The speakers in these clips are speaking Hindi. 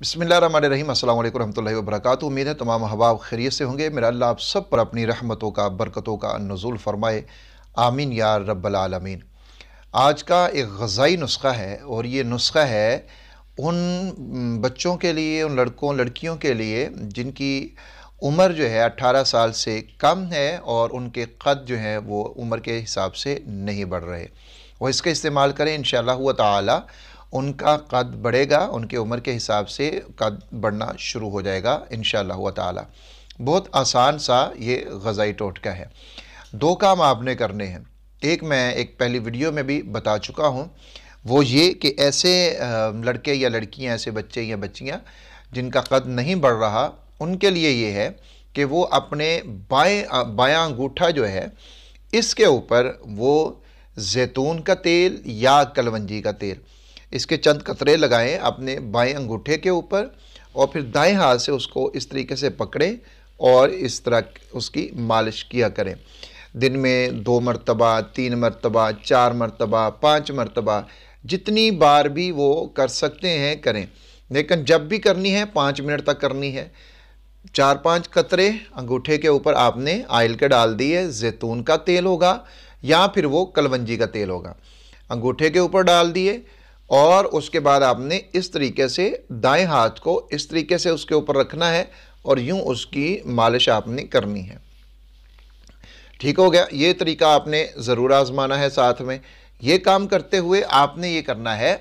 बसमिल्लाम अल्लाम वरक उम्मीद है तमाम हबाब खैरियत से होंगे। मेरा अल्लाह आप सब पर अपनी रहमतों का, बरकतों का नज़ुल फ़रमाए। आमीन या रब्बालमीन आज का एक गज़ाई नुस्खा है और ये नुस्खा है उन बच्चों के लिए, उन लड़कों, लड़कियों के लिए जिनकी उम्र जो है 18 साल से कम है और उनके कद जो है वो उम्र के हिसाब से नहीं बढ़ रहे। वो इसका इस्तेमाल करें इन ताला। उनका कद बढ़ेगा, उनके उम्र के हिसाब से कद बढ़ना शुरू हो जाएगा इन ताला। बहुत आसान सा ये गज़ाई टोटका है। दो काम आपने करने हैं। एक मैं एक पहली वीडियो में भी बता चुका हूँ। वो ये कि ऐसे लड़के या लड़कियाँ, ऐसे बच्चे या बच्चियाँ जिनका कद नहीं बढ़ रहा, उनके लिए ये है कि वो अपने बाएँ बायां अंगूठा जो है, इसके ऊपर वो जैतून का तेल या कलवंजी का तेल इसके चंद कतरे लगाएँ अपने बाएँ अंगूठे के ऊपर और फिर दाएँ हाथ से उसको इस तरीके से पकड़ें और इस तरह उसकी मालिश किया करें। दिन में दो मरतबा, तीन मरतबा, चार मरतबा, पाँच मरतबा, जितनी बार भी वो कर सकते हैं करें। लेकिन जब भी करनी है, पाँच मिनट तक करनी है। चार पाँच कतरे अंगूठे के ऊपर आपने आयल के डाल दिए, जैतून का तेल होगा या फिर वो कलवंजी का तेल होगा। अंगूठे के ऊपर डाल दिए और उसके बाद आपने इस तरीके से दाएँ हाथ को इस तरीके से उसके ऊपर रखना है और यूँ उसकी मालिश आपने करनी है। ठीक हो गया? ये तरीका आपने ज़रूर आजमाना है साथ में। ये काम करते हुए आपने ये करना है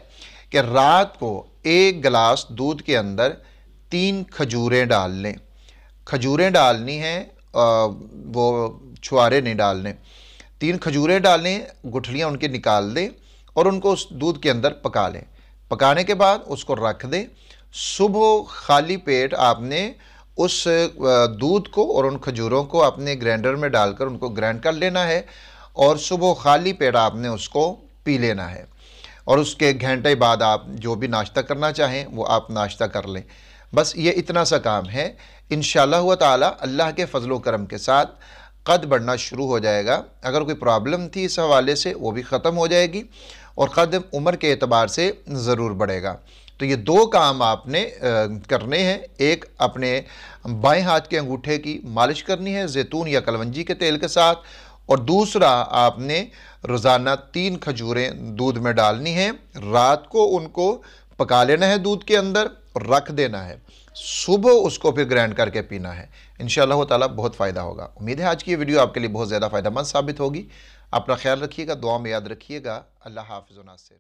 कि रात को एक गिलास दूध के अंदर तीन खजूरें डाल लें। खजूरें डालनी हैं वो छुआरे नहीं डालने। तीन खजूरें डालें, गुठलियाँ उनकी निकाल दें और उनको उस दूध के अंदर पका लें। पकाने के बाद उसको रख दें। सुबह खाली पेट आपने उस दूध को और उन खजूरों को अपने ग्राइंडर में डालकर उनको ग्राइंड कर लेना है और सुबह खाली पेट आपने उसको पी लेना है। और उसके घंटे बाद आप जो भी नाश्ता करना चाहें, वो आप नाश्ता कर लें। बस ये इतना सा काम है। इन ताला अल्लाह के फजल करम के साथ कद बढ़ना शुरू हो जाएगा। अगर कोई प्रॉब्लम थी इस हवाले से, वो भी ख़त्म हो जाएगी। और कदम उम्र के अतबार से ज़रूर बढ़ेगा। तो ये दो काम आपने करने हैं। एक, अपने बाएँ हाथ के अंगूठे की मालिश करनी है, जैतून या कलवंजी के तेल के साथ। और दूसरा, आपने रोज़ाना तीन खजूरें दूध में डालनी हैं। रात को उनको पका लेना है दूध के अंदर। रख देना है। सुबह उसको फिर ग्रैंड करके पीना है। इन ताला बहुत फ़ायदा होगा। उम्मीद है आज की ये वीडियो आपके लिए बहुत ज़्यादा फ़ायदा मंद साबित होगी। अपना ख्याल रखिएगा, दुआ में याद रखिएगा। अल्लाह हाफिज़ नासिर।